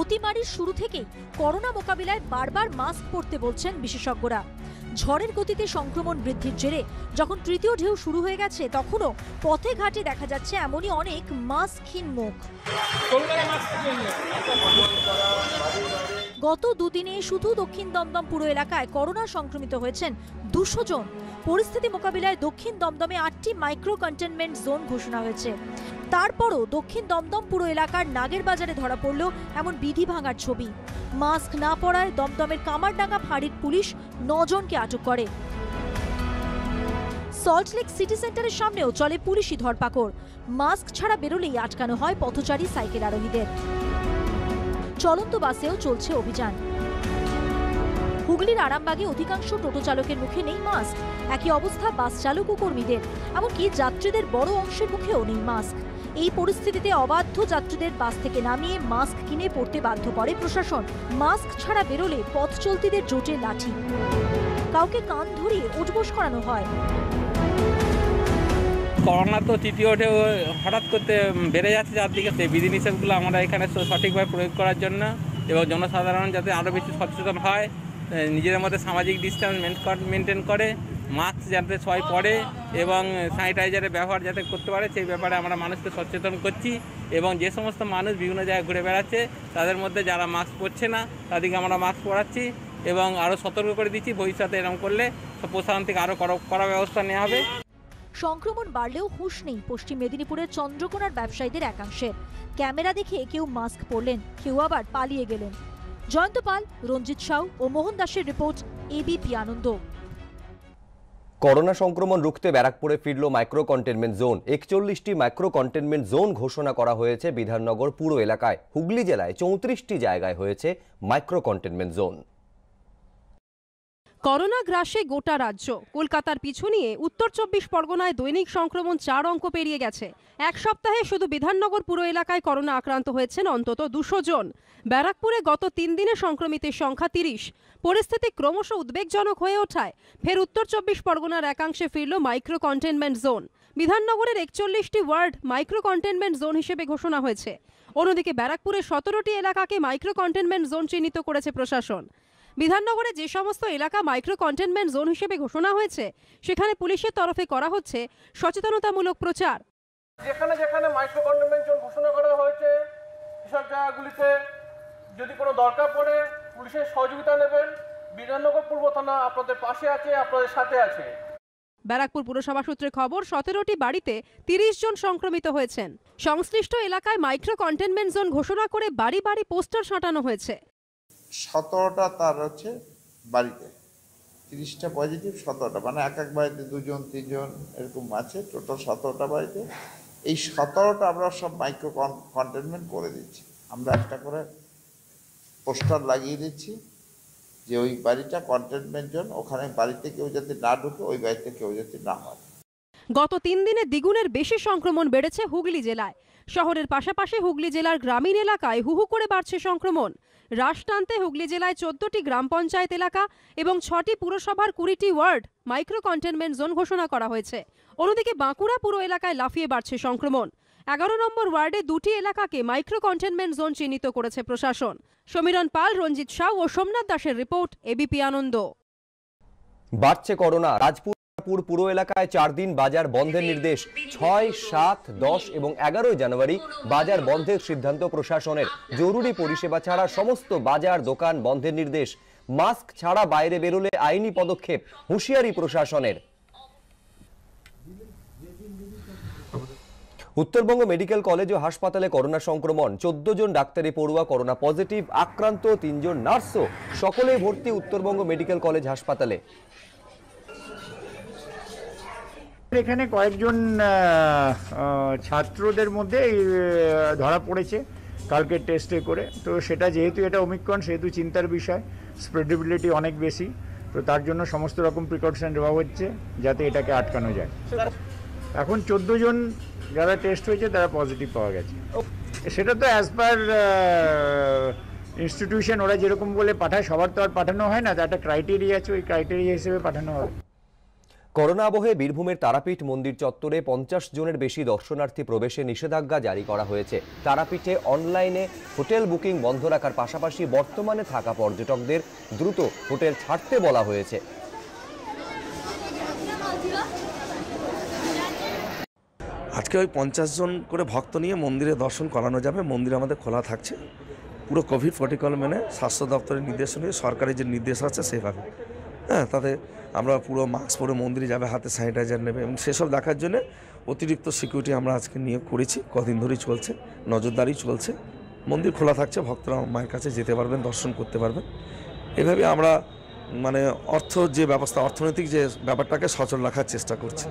অতিমারির শুরু থেকেই করোনা মোকাবিলায় বারবার মাস্ক পরতে বলছেন বিশেষজ্ঞরা। ঝড়ের গতিতে সংক্রমণ বৃদ্ধির জেরে যখন তৃতীয় ঢেউ শুরু হয়ে গেছে, তখনও পথে ঘাটে দেখা যাচ্ছে এমনই অনেক মাস্কহীন মুখ। গত দুদিনে শুধু দক্ষিণ দমদম পুরো এলাকায় করোনা সংক্রমিত হয়েছেন দুশো জন। পরিস্থিতি মোকাবিলায় দক্ষিণ দমদমে আটটি মাইক্রো কন্টেনমেন্ট জোন ঘোষণা হয়েছে। তারপরও দক্ষিণ দমদম পুরো এলাকার নাগের বাজারে ধরা পড়ল এমন বিধি ভাঙার ছবি। মাস্ক না পরায় দমদমের কামারডাঙ্গা ফাঁড়ির পুলিশ নজনকে আটক করে। সল্টলেক সিটি সেন্টারের সামনেও চলে পুলিশি ধরপাকড়। মাস্ক ছাড়া বেরোলেই আটকানো হয় পথচারী সাইকেল আরোহীদের। চলন্ত বাসেও চলছে অভিযান। হুগলির আরামবাগে অধিকাংশ টোটো চালকের মুখে নেই মাস্ক। একই অবস্থা বাস চালক ও কর্মীদের। এমনকি যাত্রীদের বড় অংশের মুখেও নেই মাস্ক। এই পরিস্থিতিতে অবাধ্য যাত্রীদের বাস থেকে নামিয়ে মাস্ক কিনে পড়তে বাধ্য করে প্রশাসন। মাস্ক ছাড়া বেরোলে পথ চলতিদের জোটে লাঠি। কাউকে কান ধরিয়ে উঠবোস করানো হয়। করোনা তো তৃতীয় ঢেউ হঠাৎ করতে বেড়ে যাচ্ছে চারদিকে। সেই বিধিনিষেধগুলো আমরা এখানে সঠিকভাবে প্রয়োগ করার জন্য এবং জনসাধারণ যাতে আরও বেশি সচেতন হয় নিজেদের মধ্যে সামাজিক ডিস্টেন্স মেনটেন করে। মাস্ক যাতে সবাই পরে এবং স্যানিটাইজারের ব্যবহার যাতে করতে পারে, সেই ব্যাপারে আমরা মানুষকে সচেতন করছি এবং যে সমস্ত মানুষ বিভিন্ন জায়গায় ঘুরে বেড়াচ্ছে, তাদের মধ্যে যারা মাস্ক পরছে না, তাদেরকে আমরা মাস্ক পরাচ্ছি এবং আরও সতর্ক করে দিচ্ছি, ভবিষ্যতে এরকম করলে প্রশাসন থেকে আরও কড়া ব্যবস্থা নেওয়া হবে। সংক্রমণ বাড়লেও হুঁশ নেই পশ্চিম মেদিনীপুরের চন্দ্রকোনার ব্যবসায়ীদের একাংশের। ক্যামেরা দেখে কেউ মাস্ক পরলেন, কেউ আবার পালিয়ে গেলেন। জয়ন্ত পাল, রঞ্জিত সাউ ও মোহন দাসের রিপোর্ট এবিপি আনন্দ। করোনা সংক্রমণ রুখতে ব্যারাকপুরে ফিরল মাইক্রো কন্টেনমেন্ট জোন একচল্লিশটি মাইক্রো কন্টেনমেন্ট জোন ঘোষণা করা হয়েছে বিধাননগর পুরো এলাকায়। হুগলি জেলায় চৌত্রিশটি জায়গায় হয়েছে মাইক্রো কন্টেনমেন্ট জোন করোনা গ্রাসে গোটা রাজ্য। কলকাতার পিছু নিয়ে উত্তর চব্বিশ পরগনায় দৈনিক সংক্রমণ চার অঙ্ক পেরিয়ে গেছে। এক সপ্তাহে শুধু বিধাননগর পুরো এলাকায় করোনা আক্রান্ত হয়েছেন অন্তত দুশো জন। ব্যারাকপুরে গত তিন দিনে সংক্রমিতের সংখ্যা তিরিশ। পরিস্থিতি ক্রমশ উদ্বেগজনক হয়ে ওঠায়, ফের উত্তর চব্বিশ পরগনার একাংশে ফিরল মাইক্রো কন্টেনমেন্ট জোন বিধাননগরের একচল্লিশটি ওয়ার্ড মাইক্রো কন্টেনমেন্ট জোন হিসেবে ঘোষণা হয়েছে। অন্যদিকে ব্যারাকপুরের সতেরোটি এলাকাকে মাইক্রো কন্টেনমেন্ট জোন চিহ্নিত করেছে প্রশাসন। বিধাননগরে যে সমস্ত এলাকা মাইক্রো কন্টেনমেন্ট জোন হিসেবে ঘোষণা হয়েছে সেখানে পুলিশের তরফে করা হচ্ছে সচেতনতামূলক প্রচার। যেখানে যেখানে মাইক্রো কন্টেনমেন্ট জোন ঘোষণা করা হয়েছে সেসব জায়গাগুলিতে যদি কোনো দরকার পড়ে পুলিশের সহযোগিতা নেবেন। বিধাননগর পূর্ব থানা আপনাদের পাশে আছে আপনাদের সাথে আছে। ব্যারাকপুর পুরসভা সূত্রে খবর সতেরোটি বাড়িতে তিরিশ জন সংক্রমিত হয়েছেন। সংশ্লিষ্ট এলাকায় মাইক্রো কন্টেনমেন্ট জোন ঘোষণা করে বাড়ি বাড়ি পোস্টার সাঁটানো হয়েছে। সতেরোটা তার হচ্ছে বাড়িতে। তিরিশটা পজিটিভ সতেরোটা। মানে এক এক বাড়িতে দুজন, তিনজন এরকম আছে। টোটাল সতেরোটা বাড়িতে। এই সতেরোটা আমরা সব মাইক্রো কন্টেনমেন্ট করে দিচ্ছি। আমরা একটা করে পোস্টার লাগিয়ে দিচ্ছি যে ওই বাড়িটা কন্টেনমেন্ট জোন ওখানে বাড়িতে কেউ যাতে না ঢুকে, ওই বাড়িতে কেউ যাতে না হয়। গত তিন দিনে দ্বিগুণের বেশি সংক্রমণ বেড়েছে হুগলি জেলায়। শহরের পাশাপাশি হুগলি জেলার গ্রামীণ এলাকায় হুহু করে বাড়ছে সংক্রমণ। হ্রাস টানতে হুগলি জেলায় চোদ্দটি গ্রাম পঞ্চায়েত এলাকা এবং ছটি পুরসভার কুড়িটি ওয়ার্ড মাইক্রো কন্টেনমেন্ট জোন ঘোষণা করা হয়েছে। অন্যদিকে বাঁকুড়া পুরো এলাকায় লাফিয়ে বাড়ছে সংক্রমণ। এগারো নম্বর ওয়ার্ডে দুটি এলাকাকে মাইক্রো কন্টেনমেন্ট জোন চিহ্নিত করেছে প্রশাসন। সমীরণ পাল, রঞ্জিত সাউ ও সোমনাথ দাসের রিপোর্ট এবিপি আনন্দ। বাড়ছে করোনা রাজপুর পুরো এলাকায় চার দিন বাজার বন্ধের নির্দেশ। ছয়, সাত, দশ এবং এগারোই জানুয়ারি বাজার বন্ধের সিদ্ধান্ত প্রশাসনের। জরুরি পরিষেবা ছাড়া সমস্ত বাজার, দোকান বন্ধের নির্দেশ। মাস্ক ছাড়া বাইরে বেরোলে আইনি পদক্ষেপ হুঁশিয়ারি প্রশাসনের। উত্তরবঙ্গ মেডিকেল কলেজ ও হাসপাতালে করোনা সংক্রমণ। চোদ্দ জন ডাক্তারি পড়ুয়া করোনা পজিটিভ, আক্রান্ত তিনজন নার্সও। সকলেই ভর্তি উত্তরবঙ্গ মেডিকেল কলেজ হাসপাতালে। এখানে কয়েকজন ছাত্রদের মধ্যে ধরা পড়েছে কালকে টেস্টে করে। তো সেটা যেহেতু এটা অমিক্রণ সেহেতু চিন্তার বিষয় স্প্রেডেবিলিটি অনেক বেশি। তো তার জন্য সমস্ত রকম প্রিকশন দেওয়া হচ্ছে যাতে এটাকে আটকানো যায়। এখন চোদ্দ জন যারা টেস্ট হয়েছে, তারা পজিটিভ পাওয়া গেছে। সেটা তো অ্যাজ পার ইনস্টিটিউশন ওরা যেরকম বলে পাঠায়, সবার তো আর পাঠানো হয় না একটা ক্রাইটেরিয়া আছে, ওই ক্রাইটেরিয়া হিসেবে পাঠানো হবে। করোনা আবহে বীরভূমের তারাপীঠ মন্দির চত্বরে পঞ্চাশ জনের বেশি দর্শনার্থী প্রবেশে নিষেধাজ্ঞা জারি করা হয়েছে। তারাপীঠে অনলাইনে হোটেল বুকিং বন্ধ রাখার পাশাপাশি বর্তমানে থাকা পর্যটকদের দ্রুত হোটেল ছাড়তে বলা হয়েছে। আজকে ওই পঞ্চাশ জন করে ভক্ত নিয়ে মন্দিরে দর্শন করানো যাবে। মন্দির আমাদের খোলা থাকছে। পুরো কোভিড প্রটোকল মেনে স্বাস্থ্য দপ্তরের নির্দেশ অনুযায়ী সরকারি যে নির্দেশ আছে, সেভাবে। হ্যাঁ তাতে আমরা পুরো মাস্ক পরে মন্দিরে যাবে, হাতে স্যানিটাইজার নেবে এবং সেসব দেখার জন্য অতিরিক্ত সিকিউরিটি আমরা আজকে নিয়োগ করেছি। কদিন ধরেই চলছে, নজরদারি চলছে। মন্দির খোলা থাকছে, ভক্তরা মায়ের কাছে যেতে পারবেন, দর্শন করতে পারবেন। এভাবে আমরা মানে অর্থ যে ব্যবস্থা, অর্থনৈতিক যে ব্যাপারটাকে সচল রাখার চেষ্টা করছি।